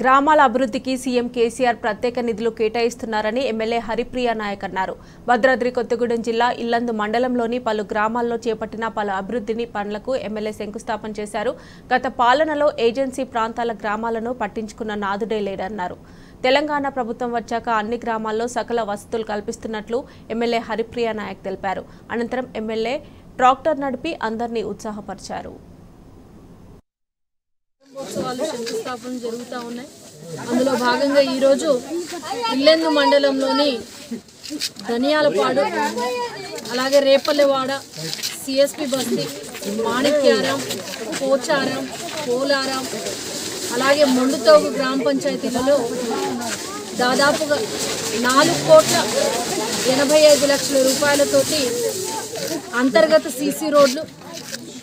గ్రామాల అభివృద్ధికి సీఎం కేసీఆర్ ప్రత్యేక నిధులు కేటాయిస్తున్నారని ఎమ్మెల్యే హరిప్రియ నాయక్ అన్నారు. భద్రాద్రి కొత్తగూడెం జిల్లా ఇల్లందు మండలంలోని పలు గ్రామాల్లో చేపట్టిన పలు అభివృద్ధిని పనులకు ఎమ్మెల్యే శంకుస్థాపన చేశారు. గత పాలనలో ఏజెన్సీ ప్రాంతాల గ్రామాలను పట్టించుకున్న నాదుడే లేడన్నారు. తెలంగాణ ప్రభుత్వం వచ్చాక అన్ని గ్రామాల్లో సకల వసతులు కల్పిస్తున్నట్లు ఎమ్మెల్యే హరిప్రియ నాయక్ తెలిపారు. అనంతరం ఎమ్మెల్యే ట్రాక్టర్ నడిపి అందరినీ ఉత్సాహపరిచారు. ఉత్సవాలు శంకుస్థాపన జరుగుతూ ఉన్నాయి. అందులో భాగంగా ఈరోజు ఇల్లెందు మండలంలోని ధనియాలపాడు అలాగే రేపల్లెవాడ సిఎస్పి బస్తీ మాణిక్యారం పోచారం పోలారం అలాగే మొండుతోగు గ్రామ పంచాయతీలలో దాదాపుగా నాలుగు కోట్ల ఎనభై ఐదు లక్షల రూపాయలతోటి అంతర్గత సీసీ రోడ్లు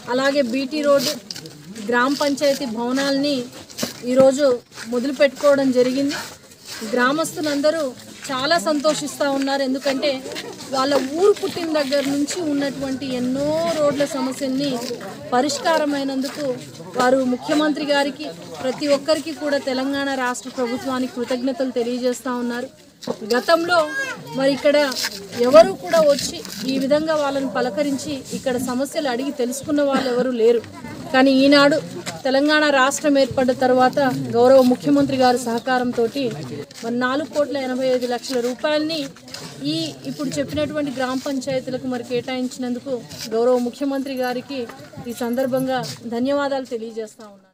అలాగే బీటీ రోడ్డు గ్రామ పంచాయతీ భవనాల్ని ఈరోజు మొదలు పెట్టుకోవడం జరిగింది. గ్రామస్తులందరూ చాలా సంతోషిస్తూ ఉన్నారు. ఎందుకంటే వాళ్ళ ఊరు పుట్టిన దగ్గర నుంచి ఉన్నటువంటి ఎన్నో రోడ్ల సమస్యల్ని పరిష్కారమైనందుకు వారు ముఖ్యమంత్రి గారికి ప్రతి ఒక్కరికి కూడా తెలంగాణ రాష్ట్ర ప్రభుత్వానికి కృతజ్ఞతలు తెలియజేస్తూ ఉన్నారు. గతంలో మరి ఇక్కడ ఎవరు కూడా వచ్చి ఈ విధంగా వాళ్ళని పలకరించి ఇక్కడ సమస్యలు అడిగి తెలుసుకున్న వాళ్ళు ఎవరు లేరు. కానీ ఈనాడు తెలంగాణ రాష్ట్రం ఏర్పడిన తర్వాత గౌరవ ముఖ్యమంత్రి గారి సహకారంతో మరి నాలుగు కోట్ల ఎనభై ఐదు లక్షల రూపాయలని ఈ ఇప్పుడు చెప్పినటువంటి గ్రామ పంచాయతీలకు మరి కేటాయించినందుకు గౌరవ ముఖ్యమంత్రి గారికి ఈ సందర్భంగా ధన్యవాదాలు తెలియజేస్తా ఉన్నాను